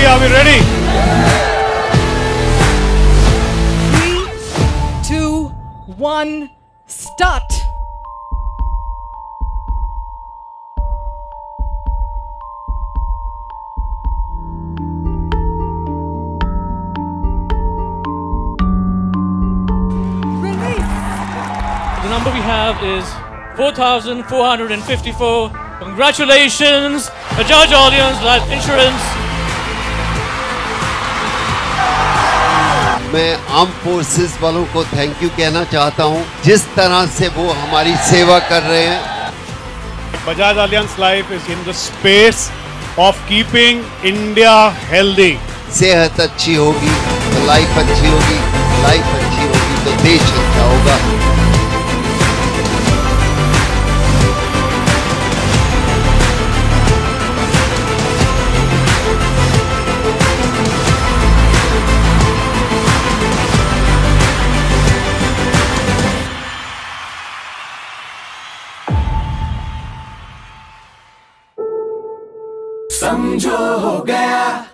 are we ready? Three, two, one, start. Release. The number we have is 4,454. Congratulations, Bajaj Allianz Life Insurance. मैं arm forces वालों को thank you कहना चाहता हूँ जिस तरह से वो हमारी सेवा कर रहे हैं। Bajaj Allianz life is in the space of keeping India healthy सेहत अच्छी होगी तो लाइफ अच्छी होगी लाइफ अच्छी होगी तो देश अच्छा होगा। समझो हो गया।